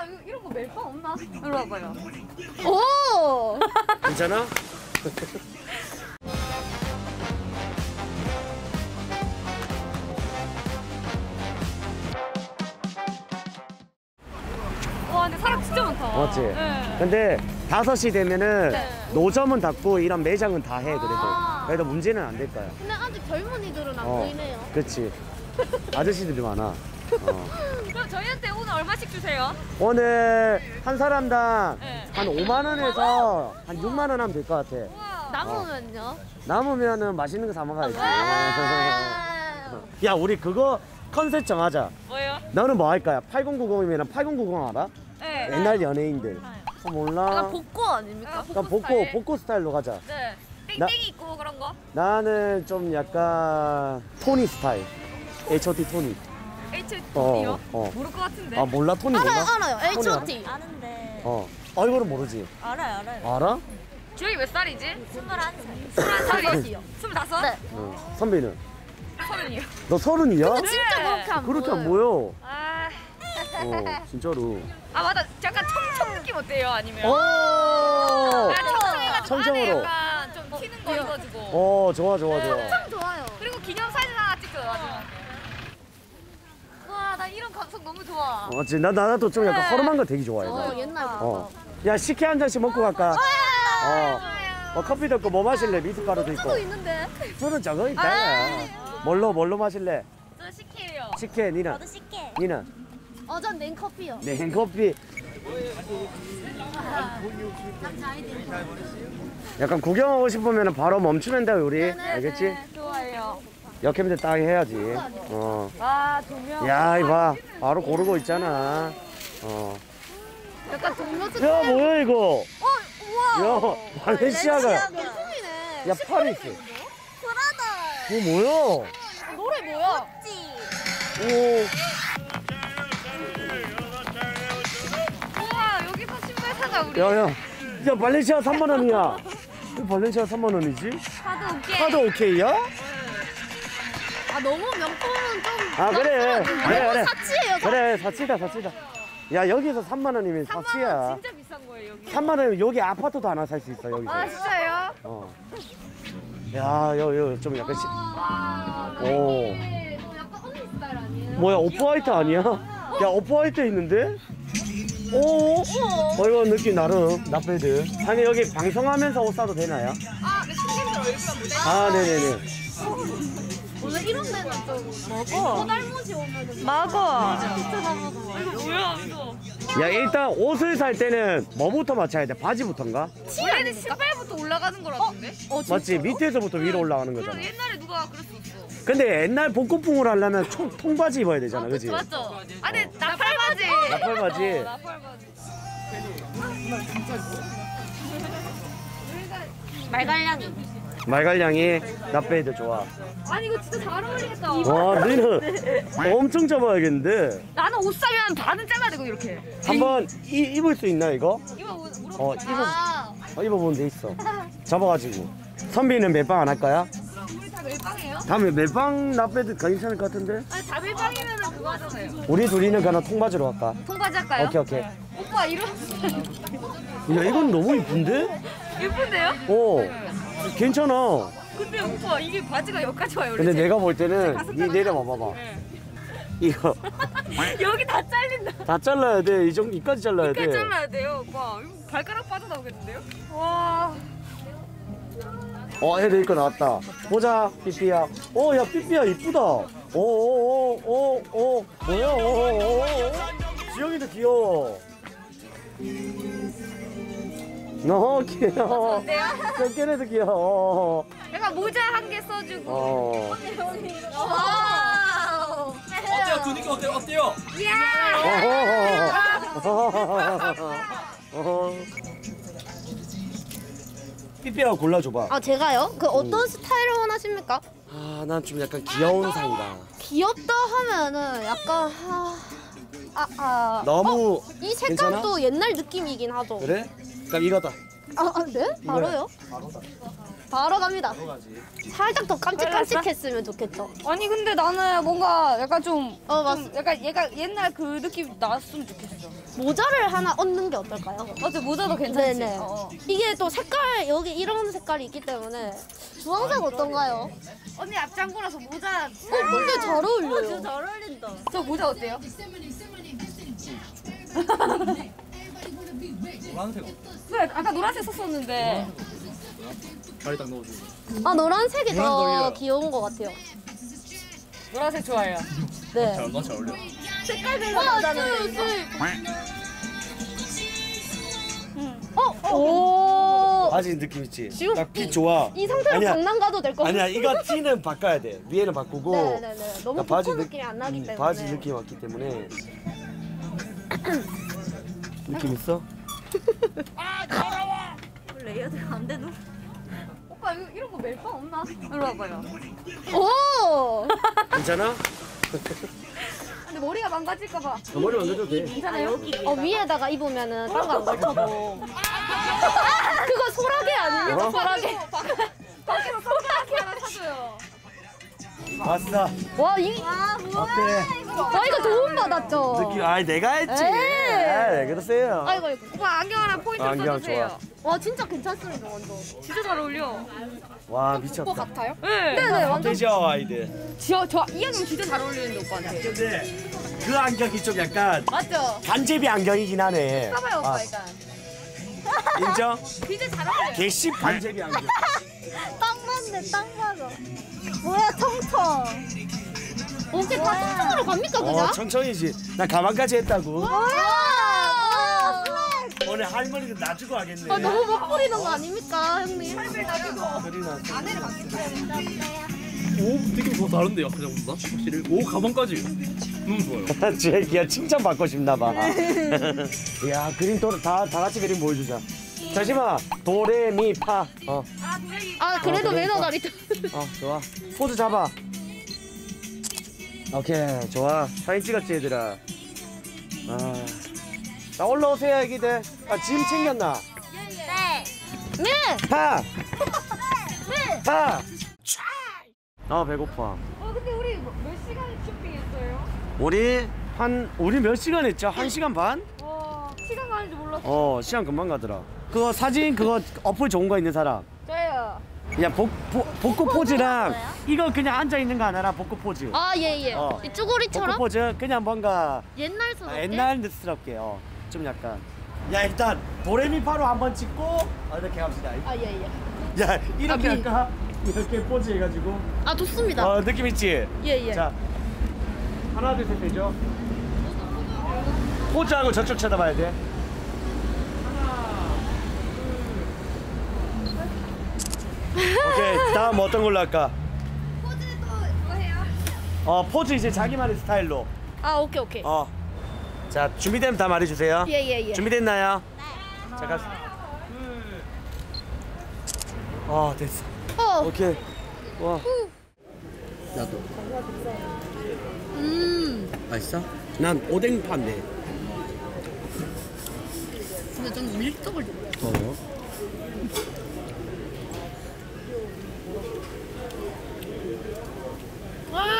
오빠 이거- 이런 거 멜빵 없나? 이리 와봐요. 오! 괜찮아? 와 근데 사람 진짜 많다. 맞지? 네. 근데 5시 되면은 네. 노점은 닫고 이런 매장은 다 해 그래도 아. 그래도 문제는 안 될 거야 근데 아직 젊은이들은 안 어. 보이네요. 그렇지 아저씨들이 많아 어. 그럼 저희한테 오늘 얼마씩 주세요? 오늘 한 사람당 네. 한 5만 원에서 한 6만 원 하면 될 것 같아 우와. 남으면요? 남으면은 맛있는 거 사 먹어야지 아. 야 우리 그거 컨셉 정하자 뭐예요? 너는 뭐할 거야? 8090이면 8090 알아? 네. 옛날 연예인들 어, 몰라 약간 복고 아닙니까? 아, 복고 스타일. 복고 스타일로 가자 네. 나- 땡땡이 있고 그런 거? 나는 좀 약간 토니 스타일 H.O.T 토니 H.O.T요? 어, 어. 모를 것 같은데. 아 몰라 토니 몰라? 알아요, 알아요. 토니 알아? H.O.T. 아는데 어 얼굴은 모르지 알아요 알아요 알아? 주혁이 몇 살이지? 21살 스물한 살이요. 다섯이요. 스물다섯? 네. 응. 선배는? 서른이요. 너 서른이야? 근데 진짜 네. 그렇게 안 그렇게 안. 보여 아, 어 진짜로 아 맞다. 약간 청청 느낌 어때요? 아니면? 오! 아, 청청해가지고 청청으로. 안에 약간 좀 튀는 거 입어주고. 어 좋아 좋아 좋아 참 좋아요. 그리고 기념 사진 하나 찍죠 마지막에. 이런 감성 너무 좋아. 어, 지 나, 나도 좀 약간 네. 허름한 거 되게 좋아해 어, 옛날부터. 어. 야 식혜 한 잔씩 먹고 갈까? 어. 좋아요. 어 커피도 있고 뭐 마실래? 미숫가루도 있고 또 있는데. 술은 저거 있다 뭘로 뭘로 마실래? 저 식혜예요. 식혜 니는? 저도 쉽게 니는? 어, 전 냉커피요. 네 행커피 약간 구경하고 싶으면 바로 멈추면 돼 우리 알겠지? 좋아요. 역캠들 딱 해야지 어. 와, 조명. 야 이봐 바로 고르고 있잖아 어. 약간 동료들. 야 뭐야 이거 어, 우와. 야 발렌시아가 개품이네. 야 파리스 프라다 이거 뭐야 노래 뭐야? 찌오 우와, 여기서 신발 사자 우리. 야 야 야 발렌시아 3만 원이야 왜 발렌시아 3만 원이지? 카드 오케이. 카드 오케이야? 아, 너무 명품은 좀. 아 그래 그래 그래 사치예요, 사 그래 사치다 사치다 야 여기서 3만 원이면 3만 사치야 원 진짜 비싼 거예요 여기. 3만 원이면 여기 아파트도 하나 살 수 있어 여기서 아 진짜요? 어. 야, 여, 여, 좀 약간 시... 와. 오. 이게 뭐 약간 언니 스타일 아니에요? 뭐야, 오프화이트 아니야? 야, 오프화이트 있는데? 오, 어, 이거 느낌 나름, 나빼드. 아니, 여기 방송하면서 옷 사도 되나요? 아, 내 친구들 얼굴만 보내. 아, 네네네. 원래 이런 데는 좀 먹어. 호달무지 오면은 먹어. 진짜 다 먹어. 이거 뭐야 이거? 야, 일단 옷을 살 때는 뭐부터 맞춰야 돼? 바지부터인가? 원래는 신발부터 올라가는 거라던데? 어, 맞지? 밑에서부터 위로 올라가는 거잖아. 그럼 옛날에 누가 그랬었어. 근데 옛날 복고풍을 하려면 총, 통바지 입어야 되잖아, 그지? 맞죠? 아, 근데 나팔바지. 나팔바지. 어, 나팔바지. 말갈량이. 말갈량이 나빼드 좋아. 아니 이거 진짜 잘 어울리겠다. 와, 너는 엄청 잡아야겠는데. 나는 옷 사면 반은 잘라야 되고 이렇게. 한번 이, 입을 수 있나 이거? 이거 뭐, 물어. 어 입어 아, 어, 입어보면 돼 있어. 잡아가지고. 선비는 멜빵 안할 거야? 우리 다 멜빵이에요? 다음에 멜빵 나빼도 괜찮을 것 같은데? 아니 다 멜빵이면은 그거 하잖아요. 우리 둘이는 그냥 통바지로 할까? 통바지 할까요? 오케이 오케이. 오빠 이런 야 이건 너무 이쁜데? 예쁜데요? 어 괜찮아. 근데 오빠 이게 바지가 여기까지 와요. 근데 내가 볼 때는 니 내려봐 봐봐. 이거 여기 다 잘린다. 다 잘라야 돼. 이 정도 이까지 잘라야 돼. 잘라야 돼요, 오빠. 이거 발가락 빠져나오겠는데요? 와. 어 애들 입고 나왔다. 보자 삐삐야. 어 야 삐삐야 이쁘다. 오 오 오 오 오 뭐야? 오 오오 지영이도 귀여워. 너무 귀여워. 어때요? 쫓겨내도 귀여워. 어, 어. 내가 모자 한 개 써주고. 어. 어때요? 두 느낌 어때요? 어때요? 삐삐야 골라줘봐. 아 제가요? 그 음. 어떤 스타일을 원하십니까? 아, 난 좀 약간 귀여운 아, 상이다. 귀엽다 하면은 약간 아, 아, 아. 너무 이 색감도 괜찮아? 옛날 느낌이긴 하죠. 그래? 그럼 이거다. 아, 아, 네? 바로요? 바로 갑니다. 살짝 더 깜찍깜찍했으면 좋겠죠. 아니 근데 나는 뭔가 약간 좀, 어, 맞 좀 약간 얘가 옛날 그 느낌 나왔으면 좋겠어. 모자를 하나 얻는 게 어떨까요? 맞아 모자도 괜찮지. 네네. 어, 어. 이게 또 색깔 여기 이런 색깔이 있기 때문에 주황색 어떤가요? 언니 앞장구라서 모자. 어, 근데 잘 어울려요. 잘 어울린다. 저 모자 어때요? 노란색 그래 아까 노란색 썼었는데. 다리 딱 넣어주고. 아 노란색이 더 귀여운 것 같아요. 노란색 좋아요. 네. 잘, 너잘 어울려. 색깔별로 하나, 나잖아요. 둘, 셋. 어, 오. 바지 느낌 있지? 지금 딱핏 좋아. 이 상태로 아니야. 강남 가도 될 것 같아요. 아니야 이거 티는 바꿔야 돼. 위에는 바꾸고. 네네네. 너무 그러니까 복고 느낌이 안 나기 음, 때문에. 바지 느낌 왔기 때문에. 느낌 있어? layered가 안 되노? 오빠 이거 이런 거 멜빵 없나? 이리 와봐요. 오. 괜찮아? 근데 머리가 망가질까봐. 저 머리 만져도 돼. 괜찮아요? 어 위에다가 입으면은 딴거 안 걸쳐도. 아, 그거 소라게 아닙니까? 어? 소라게. 밖에서 선글라스 하나 사줘요. 봤어. 와, 이? 와 이거 도움 받았죠. 느낌 아 내가 했지. 에이. 아, 왜 그러세요? 아이고 아이고. 오빠 안경 하나 포인트 안경 써주세요. 와 진짜 괜찮습니다 완전. 진짜 잘 어울려. 와 미쳤다. 같아요? 네. 네네 완전. 되죠 아이들. 저 저 이 안경 진짜 잘 어울리는데 오빠한테. 근데 그 안경이 좀 약간 맞죠? 간제비 안경이긴 하네. 써봐요 오빠 아, 일단. 인정? 진짜 잘 어울려. 개씨 간제비 안경. 딱 맞네, 딱 맞아. 뭐야, 통통. 어째 다 통통으로 갑니까 어 그냥? 천천히지. 나 가만까지 했다고. 뭐야? 오늘 할머니도 놔주고 하겠네. 아 너무 못 부리는 거 아닙니까 형님? 소리나. 오 느낌 더 다른데요 그냥보다 확실히. 오 가방까지 너무 좋아요. 제 얘기야 칭찬 받고 싶나 봐. 야 그림 또다다 같이 그림 보여주자. 잠시만 도레미파. 어, 아 그래도 어, 매너 그러니까. 다리. 어 좋아. 포즈 잡아. 오케이 좋아. 사진 찍었지 얘들아. 아, 자 올라오세요 애기들. 아짐 챙겼나? 네. 네. 파. 파. 아 배고파. 어 근데 우리 뭐- 몇 시간 쇼핑했어요? 우리 한 우리 몇 시간 했죠? 한 시간 반? 와 시간 가는 줄 몰랐어. 어 시간 금방 가더라. 그거 사진 그거 어플 좋은 거 있는 사람. 저요. 그냥 복, 복, 복고 포즈랑 이거 그냥 앉아 있는 거 하나랑 복고 포즈. 아 예예. 어. 이 쭈구리처럼 포즈 그냥 뭔가 옛날스럽게. 아, 옛날스럽게 어. 좀 약간. 야 일단 도레미파로 한번 찍고 어, 이렇게 갑시다. 아 예예. 야 이렇게 아, 할까? 이렇게 포즈 해가지고. 아 좋습니다. 어 느낌 있지? 예예. 자 하나 둘셋 되죠? 포즈하고 저쪽 쳐다봐야 돼. 오케이 다음 어떤 걸로 할까? 포즈도 뭐 해요? 어 포즈 이제 자기만의 스타일로. 아 오케이 오케이. 어. 자 준비되면 다 말해주세요. 예예예. 준비됐나요? 잠깐. 어 됐어. 어. 오케이. 와. 나도. 음. 맛있어? 난 오뎅 파인데. 근데 저는 밀떡을 좋아해요. 어. 와.